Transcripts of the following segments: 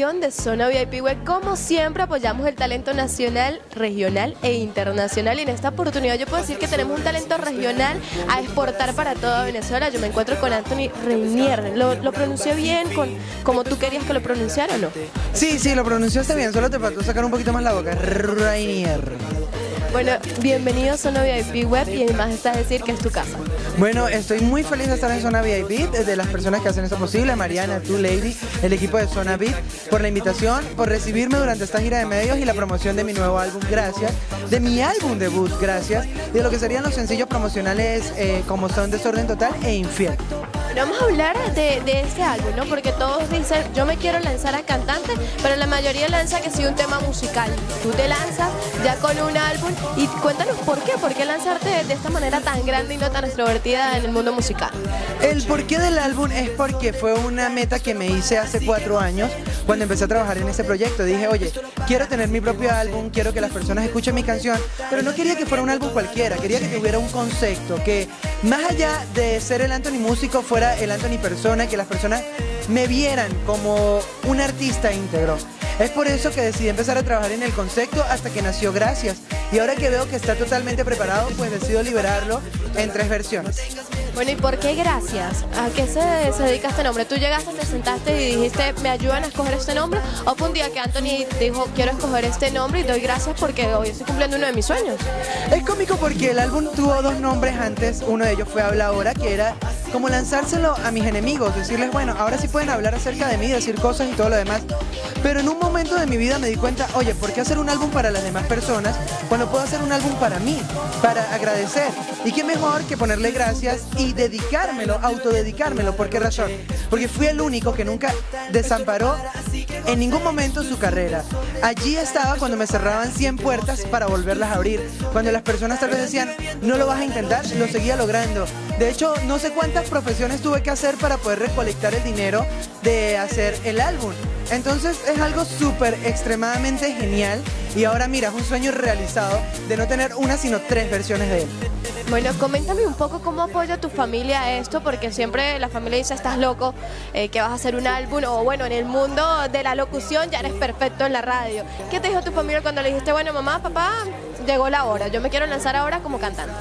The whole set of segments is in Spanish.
de Zona VIP Web. Como siempre, apoyamos el talento nacional, regional e internacional. Y en esta oportunidad yo puedo decir que tenemos un talento regional a exportar para toda Venezuela. Yo me encuentro con Anthony Reinier. ¿Lo, lo pronuncié bien con, como tú querías que lo pronunciara o no? Sí, sí, lo pronunciaste bien. Solo te faltó sacar un poquito más la boca. Reinier. Bueno, bienvenido a Zona VIP Web y además está a decir que es tu casa. Bueno, estoy muy feliz de estar en Zona VIP, de las personas que hacen esto posible, Mariana, tú, Lady, el equipo de Zona VIP, por la invitación, por recibirme durante esta gira de medios y la promoción de mi nuevo álbum, gracias, de mi álbum debut, gracias, de lo que serían los sencillos promocionales eh, como son Desorden Total e Vamos a hablar de, de, este álbum, ¿no? Porque todos dicen, yo me quiero lanzar a cantante, pero la mayoría lanza que sí un tema musical. Tú te lanzas ya con un álbum y cuéntanos por qué, por qué lanzarte de esta manera tan grande y no tan extrovertida en el mundo musical. El porqué del álbum es porque fue una meta que me hice hace cuatro años cuando empecé a trabajar en este proyecto. Dije, oye, quiero tener mi propio álbum, quiero que las personas escuchen mi canción, pero no quería que fuera un álbum cualquiera, quería que tuviera un concepto, que más allá de ser el Anthony músico, fuera el Anthony persona, que las personas me vieran como un artista íntegro. Es por eso que decidí empezar a trabajar en el concepto hasta que nació Gracias. Y ahora que veo que está totalmente preparado, pues decido liberarlo en tres versiones. Bueno, ¿y por qué gracias? ¿A qué se, se, dedica este nombre? ¿Tú llegaste, te sentaste y dijiste, me ayudan a escoger este nombre? ¿O fue un día que Anthony dijo, quiero escoger este nombre y doy gracias porque hoy estoy cumpliendo uno de mis sueños? Es cómico porque el álbum tuvo dos nombres antes. Uno de ellos fue Habla Ahora, que era como lanzárselo a mis enemigos, decirles, bueno, ahora sí pueden hablar acerca de mí, decir cosas y todo lo demás. Pero en un momento de mi vida me di cuenta, oye, ¿por qué hacer un álbum para las demás personas cuando puedo hacer un álbum para mí, para agradecer? Y qué mejor que ponerle gracias y dedicármelo, autodedicármelo. ¿Por qué razón? Porque fui el único que nunca desamparó en ningún momento su carrera. Allí estaba cuando me cerraban 100 puertas para volverlas a abrir. Cuando las personas tal vez decían, no lo vas a intentar, lo seguía logrando. De hecho, no sé cuántas profesiones tuve que hacer para poder recolectar el dinero de hacer el álbum. Entonces es algo súper extremadamente genial y ahora mira, es un sueño realizado de no tener una sino tres versiones de él. Bueno, coméntame un poco cómo apoya tu familia a esto, porque siempre la familia dice, estás loco, eh, que vas a hacer un álbum, o bueno, en el mundo de la locución ya eres perfecto en la radio. ¿Qué te dijo tu familia cuando le dijiste, bueno, mamá, papá, llegó la hora, yo me quiero lanzar ahora como cantante?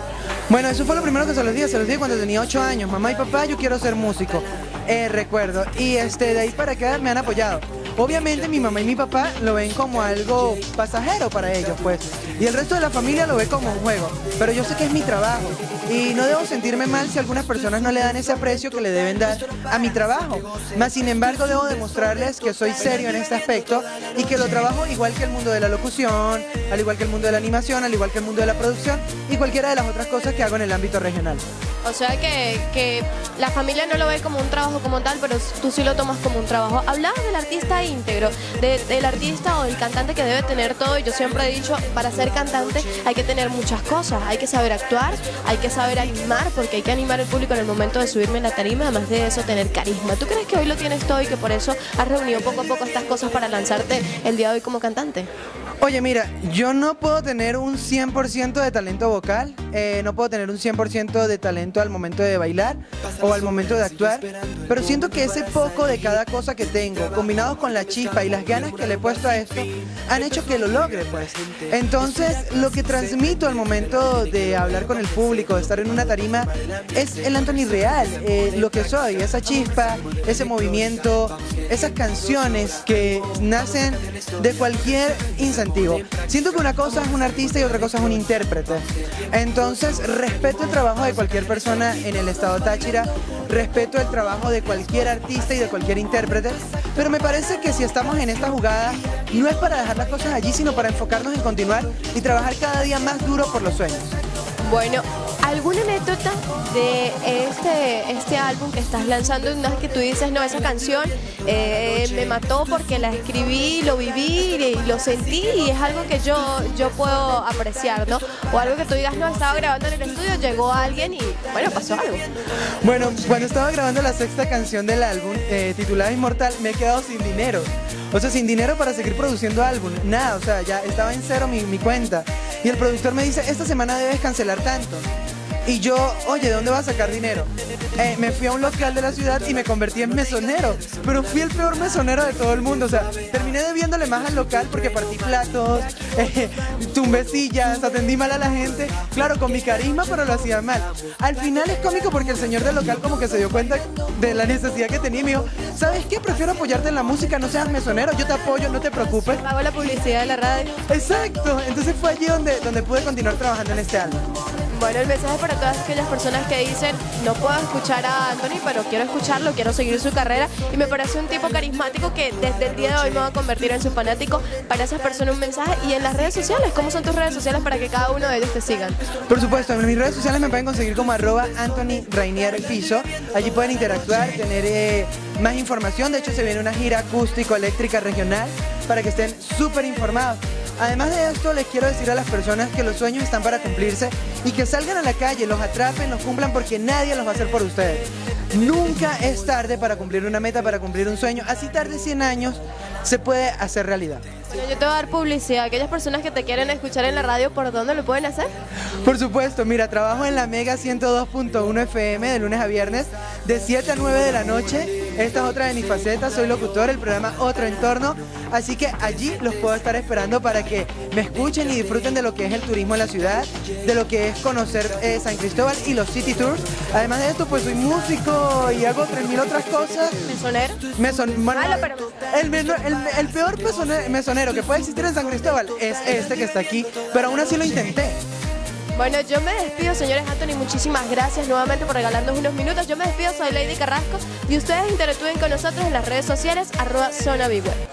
Bueno, eso fue lo primero que se los dije, se los dije cuando tenía 8 años, mamá y papá, yo quiero ser músico, eh, recuerdo, y este, de ahí para acá me han apoyado. Obviamente mi mamá y mi papá lo ven como algo pasajero para ellos, pues. Y el resto de la familia lo ve como un juego. Pero yo sé que es mi trabajo. Y no debo sentirme mal si algunas personas no le dan ese aprecio que le deben dar a mi trabajo. Más sin embargo, debo demostrarles que soy serio en este aspecto y que lo trabajo igual que el mundo de la locución, al igual que el mundo de la animación, al igual que el mundo de la producción y cualquiera de las otras cosas que hago en el ámbito regional. O sea que, que la familia no lo ve como un trabajo como tal, pero tú sí lo tomas como un trabajo. Hablabas del artista íntegro, del artista o del cantante que debe tener todo. Y yo siempre he dicho, para ser cantante hay que tener muchas cosas. Hay que saber actuar, hay que saber animar, porque hay que animar al público en el momento de subirme en la tarima. Además de eso, tener carisma. ¿Tú crees que hoy lo tienes todo y que por eso has reunido poco a poco estas cosas para lanzarte el día de hoy como cantante? Oye, mira, yo no puedo tener un 100% de talento vocal, eh, no puedo tener un 100% de talento al momento de bailar o al momento de actuar, pero siento que ese poco de cada cosa que tengo, combinado con la chispa y las ganas que le he puesto a esto, han hecho que lo logre, pues. Entonces, lo que transmito al momento de hablar con el público, de estar en una tarima, es el Anthony real, eh, lo que soy, esa chispa, ese movimiento, esas canciones que nacen de cualquier Siento que una cosa es un artista y otra cosa es un intérprete. Entonces, respeto el trabajo de cualquier persona en el estado Táchira, respeto el trabajo de cualquier artista y de cualquier intérprete, pero me parece que si estamos en esta jugada, no es para dejar las cosas allí, sino para enfocarnos en continuar y trabajar cada día más duro por los sueños. Bueno, ¿alguna anécdota de este, este álbum que estás lanzando? Una vez que tú dices, no, esa canción eh, me mató porque la escribí, lo viví y lo sentí y es algo que yo, yo puedo apreciar, ¿no? O algo que tú digas, no, estaba grabando en el estudio, llegó alguien y, bueno, pasó algo. Bueno, cuando estaba grabando la sexta canción del álbum, eh, titulada Inmortal, me he quedado sin dinero. O sea, sin dinero para seguir produciendo álbum. Nada, o sea, ya estaba en cero mi, mi cuenta. Y el productor me dice, esta semana debes cancelar tanto. Y yo, oye, ¿de dónde vas a sacar dinero? Eh, me fui a un local de la ciudad y me convertí en mesonero. Pero fui el peor mesonero de todo el mundo. O sea, terminé debiéndole más al local porque partí platos, eh, tumbé sillas, atendí mal a la gente. Claro, con mi carisma, pero lo hacía mal. Al final es cómico porque el señor del local como que se dio cuenta de la necesidad que tenía y me dijo, ¿sabes qué? Prefiero apoyarte en la música, no seas mesonero, yo te apoyo, no te preocupes. Pago la publicidad de la radio. Exacto, entonces fue allí donde, donde pude continuar trabajando en este álbum. Bueno, el mensaje para todas aquellas personas que dicen, no puedo escuchar a Anthony, pero quiero escucharlo, quiero seguir su carrera y me parece un tipo carismático que desde el día de hoy me va a convertir en su fanático. Para esas personas un mensaje y en las redes sociales, ¿cómo son tus redes sociales para que cada uno de ellos te sigan? Por supuesto, en mis redes sociales me pueden conseguir como arroba Anthony Rainier. Allí pueden interactuar, tener eh, más información. De hecho, se viene una gira acústico-eléctrica regional para que estén súper informados. Además de esto, les quiero decir a las personas que los sueños están para cumplirse y que salgan a la calle, los atrapen, los cumplan porque nadie los va a hacer por ustedes. Nunca es tarde para cumplir una meta, para cumplir un sueño. Así tarde 100 años, se puede hacer realidad. Yo te voy a dar publicidad. Aquellas personas que te quieren escuchar en la radio, ¿por dónde lo pueden hacer? Por supuesto, mira, trabajo en la Mega 102.1 FM de lunes a viernes, de 7 a 9 de la noche. Esta es otra de mis facetas, soy locutor, el programa Otro Entorno. Así que allí los puedo estar esperando para que me escuchen y disfruten de lo que es el turismo en la ciudad, de lo que es conocer eh, San Cristóbal y los City Tours. Además de esto, pues soy músico y hago 3.000 otras cosas. ¿Mesonero? Meson, bueno, Malo, pero- el, menor- el- el peor mesone- mesonero que puede existir en San Cristóbal es este que está aquí, pero aún así lo intenté. Bueno, yo me despido, señores Anthony. Muchísimas gracias nuevamente por regalarnos unos minutos. Yo me despido, soy Lady Carrasco y ustedes interactúen con nosotros en las redes sociales, arroba Zona Big Web.